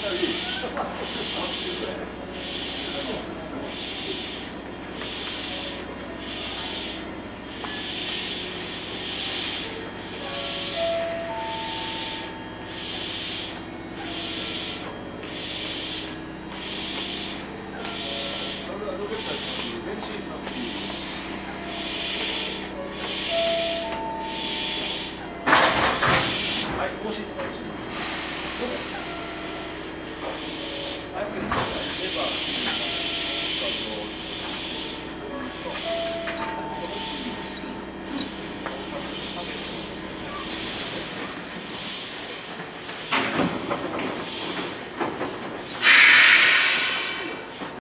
更新。はい、OK です。